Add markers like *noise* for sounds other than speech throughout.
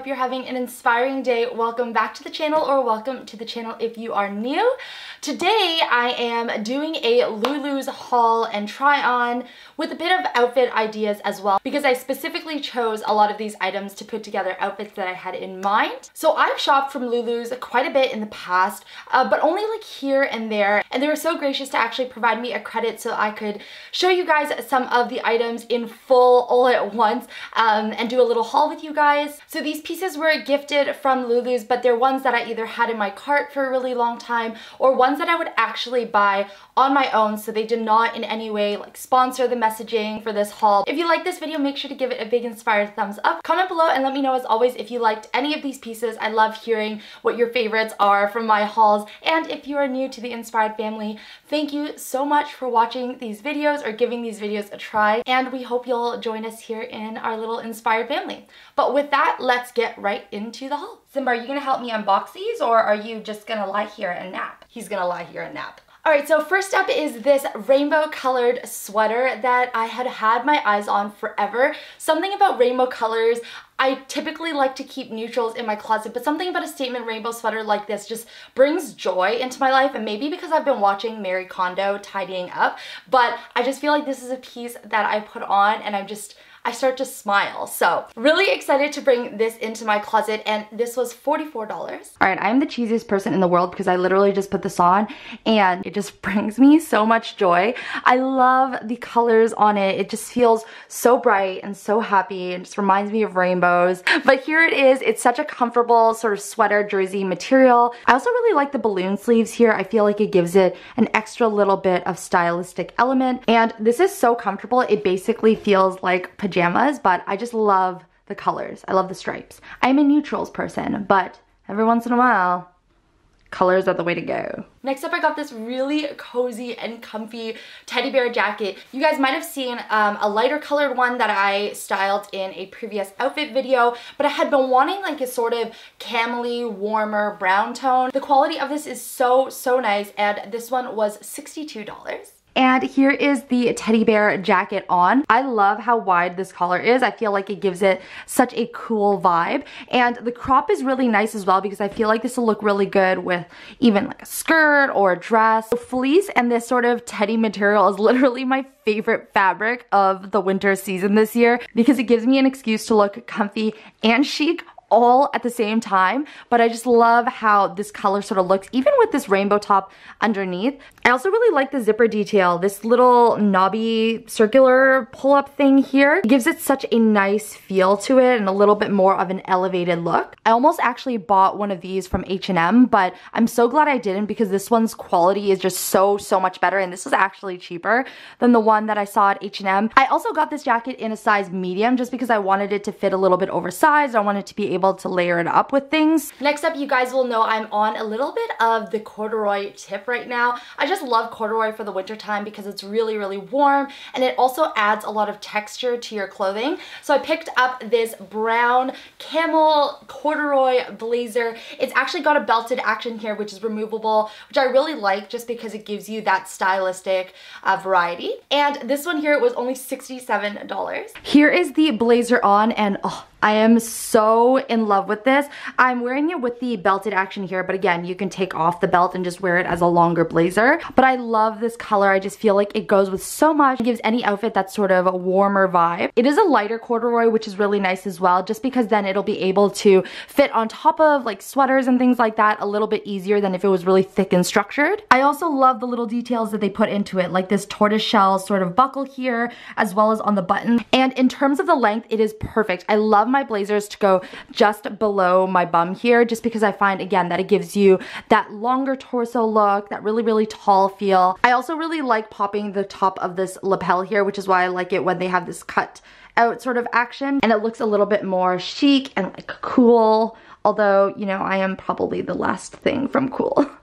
hope you're having an inspiring day. Welcome back to the channel or welcome to the channel if you are new. Today I am doing a Lulu's haul and try on with a bit of outfit ideas as well because I specifically chose a lot of these items to put together outfits that I had in mind. So I've shopped from Lulu's quite a bit in the past, uh, but only like here and there. And they were so gracious to actually provide me a credit so I could show you guys some of the items in full all at once um, and do a little haul with you guys. So these pieces were gifted from Lulu's, but they're ones that I either had in my cart for a really long time or ones that I would actually buy on my own so they did not in any way like sponsor the messaging for this haul. If you like this video, make sure to give it a big inspired thumbs up. Comment below and let me know as always if you liked any of these pieces. I love hearing what your favorites are from my hauls. And if you are new to the Inspired family, thank you so much for watching these videos or giving these videos a try. And we hope you'll join us here in our little Inspired family. But with that, let's get right into the haul. Simba, are you gonna help me unbox these or are you just gonna lie here and nap? He's gonna lie here and nap. All right, so first up is this rainbow colored sweater that I had had my eyes on forever. Something about rainbow colors, I typically like to keep neutrals in my closet, but something about a statement rainbow sweater like this just brings joy into my life, and maybe because I've been watching Marie Kondo tidying up, but I just feel like this is a piece that I put on and I'm just, I start to smile. So really excited to bring this into my closet and this was $44. All right, I'm the cheesiest person in the world because I literally just put this on and it just *laughs* brings me so much joy. I love the colors on it. It just feels so bright and so happy and just reminds me of rainbows. But here it is. It's such a comfortable sort of sweater jersey material. I also really like the balloon sleeves here. I feel like it gives it an extra little bit of stylistic element. And this is so comfortable. It basically feels like pajamas, but I just love the colors. I love the stripes. I'm a neutrals person, but every once in a while, colors are the way to go. Next up, I got this really cozy and comfy teddy bear jacket. You guys might have seen um, a lighter colored one that I styled in a previous outfit video, but I had been wanting like a sort of camely, warmer brown tone. The quality of this is so, so nice, and this one was $62. And here is the teddy bear jacket on. I love how wide this collar is. I feel like it gives it such a cool vibe. And the crop is really nice as well because I feel like this will look really good with even like a skirt or a dress. The fleece and this sort of teddy material is *laughs* literally my favorite fabric of the winter season this year because it gives me an excuse to look comfy and chic all at the same time, but I just love how this color sort of looks, even with this rainbow top underneath. I also really like the zipper detail. This little knobby circular pull-up thing here gives it such a nice feel to it and a little bit more of an elevated look. I almost actually bought one of these from H&M, but I'm so glad I didn't because this one's quality is just so, so much better, and this was actually cheaper than the one that I saw at H&M. I also got this jacket in a size medium just because I wanted it to fit a little bit oversized. I wanted to be able able to layer it up with things. Next up, you guys will know I'm on a little bit of the corduroy tip right now. I just love corduroy for the winter time because it's really, really warm and it also adds a lot of texture to your clothing. So I picked up this brown camel corduroy blazer. It's actually got a belted action here, which is removable, which I really like just because it gives you that stylistic uh, variety. And this one here was only $67. Here is the blazer on and oh, I am so in love with this. I'm wearing it with the belted action here, but again, you can take off the belt and just wear it as a longer blazer. But I love this color. I just feel like it goes with so much. It gives any outfit that sort of a warmer vibe. It is a lighter corduroy, which is really nice as well, just because then it'll be able to fit on top of like sweaters and things like that a little bit easier than if it was really thick and structured. I also love the little details that they put into it, like this tortoiseshell sort of buckle here, as well as on the button. And in terms of the length, it is perfect. I love my blazers to go just below my bum here just because I find again that it gives you that longer torso look, that really, really tall feel. I also really like popping the top of this lapel here, which is why I like it when they have this cut out sort of action and it looks a little bit more chic and like cool although you know I am probably the last thing from cool. *laughs*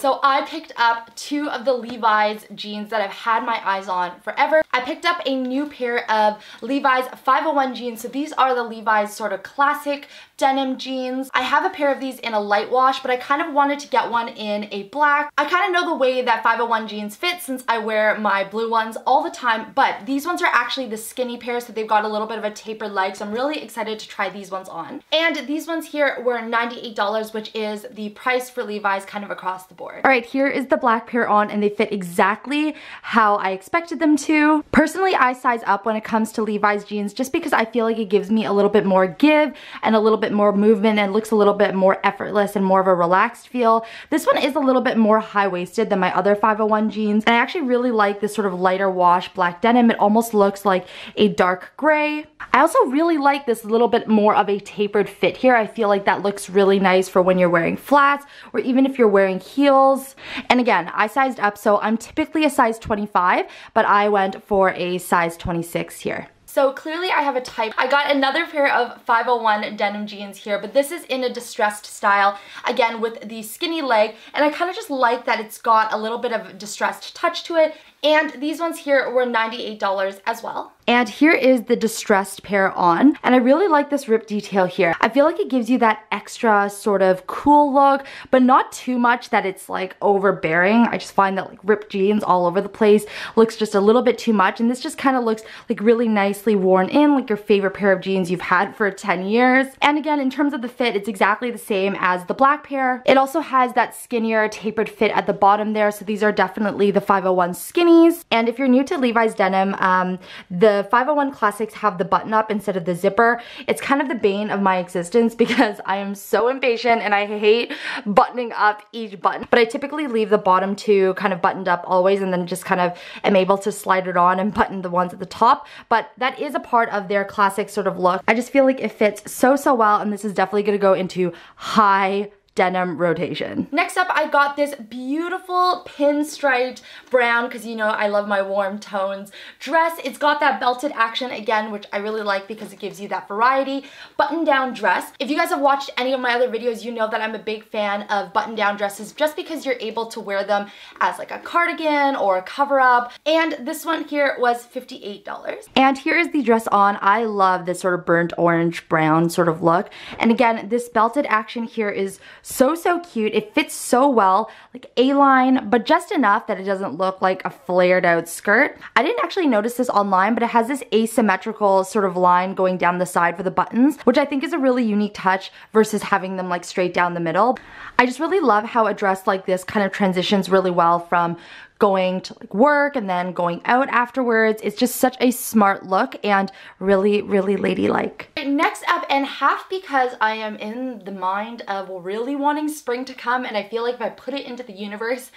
So I picked up two of the Levi's jeans that I've had my eyes on forever. I picked up a new pair of Levi's 501 jeans. So these are the Levi's sort of classic denim jeans. I have a pair of these in a light wash, but I kind of wanted to get one in a black. I kind of know the way that 501 jeans fit since I wear my blue ones all the time, but these ones are actually the skinny pair, so they've got a little bit of a tapered leg, so I'm really excited to try these ones on. And these ones here were $98, which is the price for Levi's kind of across the board. All right, here is the black pair on, and they fit exactly how I expected them to. Personally, I size up when it comes to Levi's jeans just because I feel like it gives me a little bit more give and a little bit more movement and looks a little bit more effortless and more of a relaxed feel. This one is a little bit more high-waisted than my other 501 jeans and I actually really like this sort of lighter wash black denim. It almost looks like a dark gray. I also really like this little bit more of a tapered fit here. I feel like that looks really nice for when you're wearing flats or even if you're wearing heels. And again, I sized up so I'm typically a size 25 but I went for a size 26 here. So clearly I have a type. I got another pair of 501 denim jeans here, but this is in a distressed style, again with the skinny leg, and I kind of just like that it's got a little bit of distressed touch to it, and these ones here were $98 as well. And here is the distressed pair on. And I really like this rip detail here. I feel like it gives you that extra sort of cool look, but not too much that it's like overbearing. I just find that like ripped jeans all over the place looks just a little bit too much. And this just kind of looks like really nicely worn in, like your favorite pair of jeans you've had for 10 years. And again, in terms of the fit, it's exactly the same as the black pair. It also has that skinnier tapered fit at the bottom there. So these are definitely the 501 skinnies. And if you're new to Levi's denim, um, the the 501 Classics have the button up instead of the zipper. It's kind of the bane of my existence *laughs* because I am so impatient and I hate buttoning up each button. But I typically leave the bottom two kind of buttoned up always and then just kind of am able to slide it on and button the ones at the top. But that is a part of their classic sort of look. I just feel like it fits so, so well and this is definitely gonna go into high denim rotation. Next up, I got this beautiful pinstriped brown, because you know I love my warm tones, dress. It's got that belted action again, which I really like because it gives you that variety. Button down dress. If you guys have watched any of my other videos, you know that I'm a big fan of button down dresses just because you're able to wear them as like a cardigan or a cover up. And this one here was $58. And here is the dress on. I love this sort of burnt orange brown sort of look. And again, this belted action here is so, so cute. It fits so well, like A-line, but just enough that it doesn't look like a flared out skirt. I didn't actually notice this online, but it has this asymmetrical sort of line going down the side for the buttons, which I think is a really unique touch versus having them like straight down the middle. I just really love how a dress like this kind of transitions really well from going to like work and then going out afterwards. It's just such a smart look and really, really ladylike. Next up, and half because I am in the mind of really wanting spring to come and I feel like if I put it into the universe,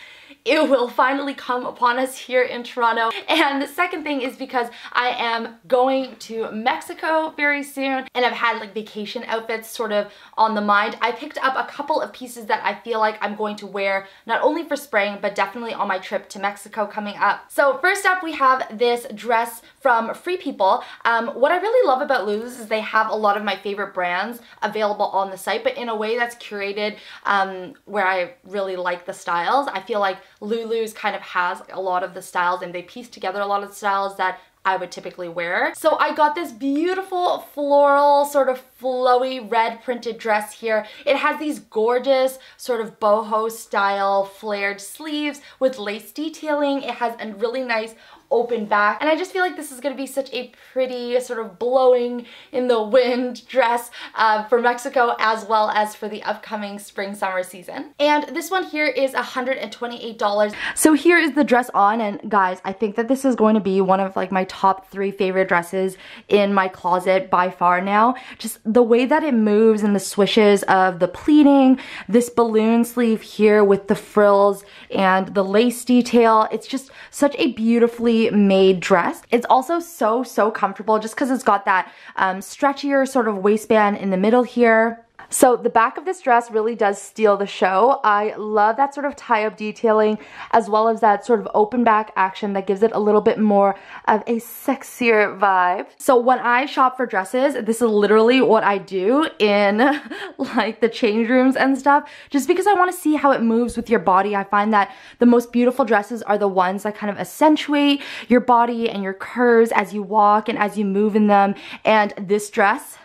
it will finally come upon us here in Toronto. And the second thing is because I am going to Mexico very soon and I've had like vacation outfits sort of on the mind. I picked up a couple of pieces that I feel like I'm going to wear not only for spring but definitely on my trip to Mexico coming up. So first up we have this dress from Free People. Um, what I really love about Lulu's is they have a lot of my favorite brands available on the site but in a way that's curated um, where I really like the styles. I feel like Lulu's kind of has a lot of the styles and they piece together a lot of styles that I would typically wear. So I got this beautiful floral sort of flowy red printed dress here. It has these gorgeous sort of boho style flared sleeves with lace detailing. It has a really nice open back. And I just feel like this is going to be such a pretty sort of blowing in the wind *laughs* dress uh, for Mexico as well as for the upcoming spring summer season. And this one here is $128. So here is the dress on and guys, I think that this is going to be one of like my top three favorite dresses in my closet by far now. Just the way that it moves and the swishes of the pleating, this balloon sleeve here with the frills and the lace detail. It's just such a beautifully made dress. It's also so, so comfortable just because it's got that um, stretchier sort of waistband in the middle here. So the back of this dress really does steal the show. I love that sort of tie-up detailing as well as that sort of open back action that gives it a little bit more of a sexier vibe. So when I shop for dresses, this is literally what I do in *laughs* like the change rooms and stuff just because I want to see how it moves with your body. I find that the most beautiful dresses are the ones that kind of accentuate your body and your curves as you walk and as you move in them. And this dress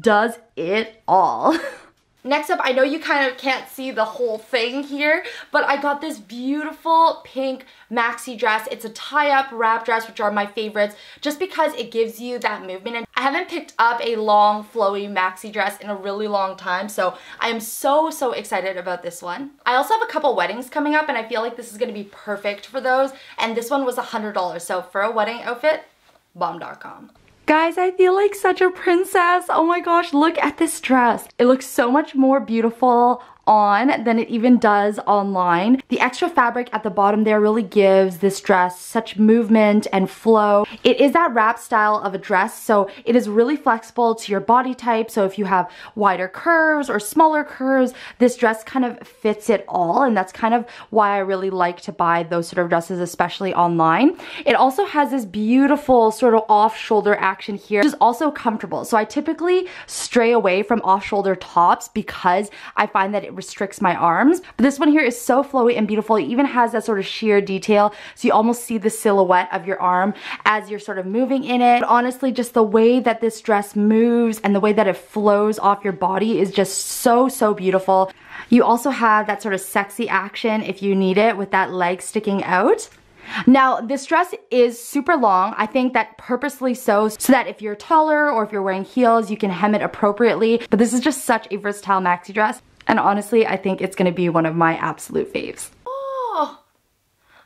does it all. *laughs* Next up, I know you kind of can't see the whole thing here, but I got this beautiful pink maxi dress. It's a tie-up wrap dress, which are my favorites, just because it gives you that movement. And I haven't picked up a long, flowy maxi dress in a really long time, so I am so, so excited about this one. I also have a couple weddings coming up, and I feel like this is gonna be perfect for those, and this one was $100, so for a wedding outfit, bomb.com. Guys, I feel like such a princess. Oh my gosh, look at this dress. It looks so much more beautiful on than it even does online. The extra fabric at the bottom there really gives this dress such movement and flow. It is that wrap style of a dress, so it is really flexible to your body type. So if you have wider curves or smaller curves, this dress kind of fits it all. And that's kind of why I really like to buy those sort of dresses, especially online. It also has this beautiful sort of off-shoulder action here, which is also comfortable. So I typically stray away from off-shoulder tops because I find that it restricts my arms. But this one here is so flowy and beautiful. It even has that sort of sheer detail. So you almost see the silhouette of your arm as you're sort of moving in it. But honestly, just the way that this dress moves and the way that it flows off your body is just so, so beautiful. You also have that sort of sexy action if you need it with that leg sticking out. Now, this dress is super long. I think that purposely so, so that if you're taller or if you're wearing heels, you can hem it appropriately. But this is just such a versatile maxi dress. And honestly, I think it's gonna be one of my absolute faves. Oh,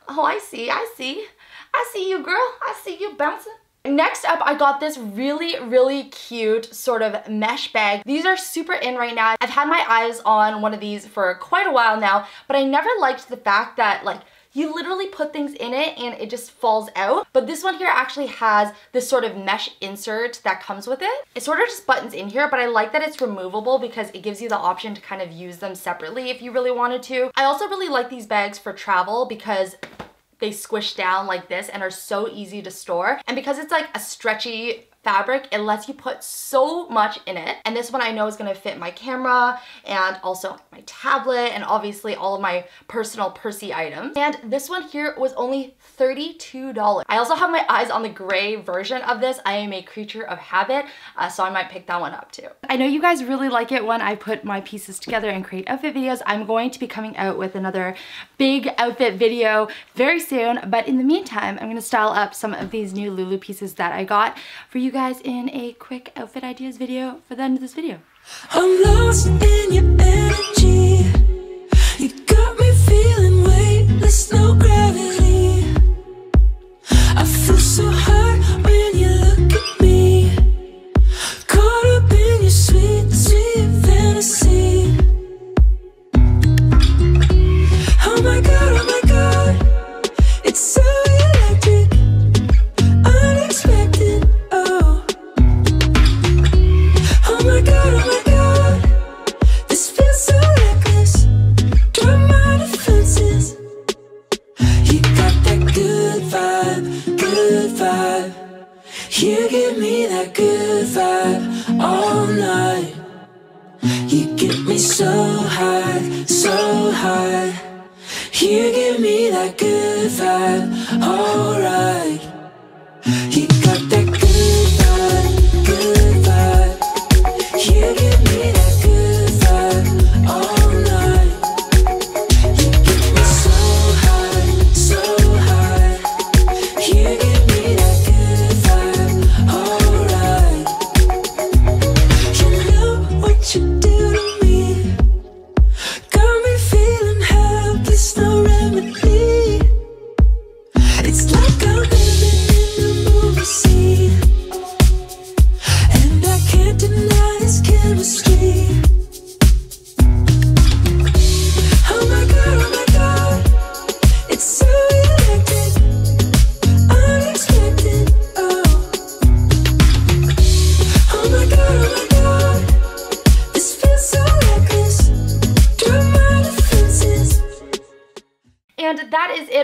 oh, I see, I see. I see you, girl. I see you bouncing. Next up, I got this really, really cute sort of mesh bag. These are super in right now. I've had my eyes on one of these for quite a while now, but I never liked the fact that like you literally put things in it and it just falls out. But this one here actually has this sort of mesh insert that comes with it. It sort of just buttons in here, but I like that it's removable because it gives you the option to kind of use them separately if you really wanted to. I also really like these bags for travel because they squish down like this and are so easy to store. And because it's like a stretchy fabric, it lets you put so much in it. And this one I know is gonna fit my camera and also my tablet and obviously all of my personal Percy items. And this one here was only $32. I also have my eyes on the gray version of this. I am a creature of habit, uh, so I might pick that one up too. I know you guys really like it when I put my pieces together and create outfit videos. I'm going to be coming out with another big outfit video very soon, but in the meantime, I'm gonna style up some of these new Lulu pieces that I got for you guys in a quick outfit ideas video for the end of this video. I'm lost in your energy You got me feeling weightless, no gravity You give me that good vibe all night. You get me so high, so high. You give me that good vibe, alright.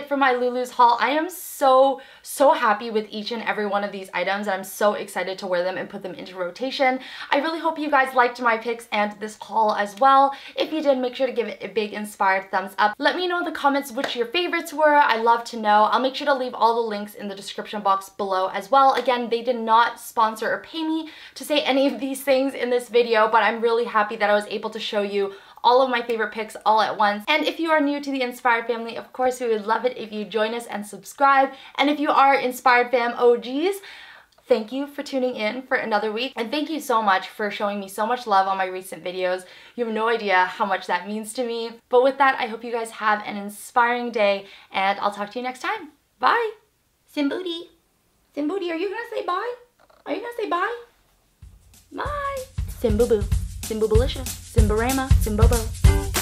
It for my Lulu's haul. I am so, so happy with each and every one of these items. I'm so excited to wear them and put them into rotation. I really hope you guys liked my picks and this haul as well. If you did, make sure to give it a big inspired thumbs up. Let me know in the comments which your favorites were. I love to know. I'll make sure to leave all the links in the description box below as well. Again, they did not sponsor or pay me to say any of these things in this video, but I'm really happy that I was able to show you all of my favorite picks all at once. And if you are new to the Inspired family, of course, we would love it if you join us and subscribe. And if you are Inspired fam OGs, thank you for tuning in for another week. And thank you so much for showing me so much love on my recent videos. You have no idea how much that means to me. But with that, I hope you guys have an inspiring day and I'll talk to you next time. Bye. Simbooty. Simbooty, are you gonna say bye? Are you gonna say bye? Bye. Simboo-boo. Simbobalicious, Simbarama, Simbobo.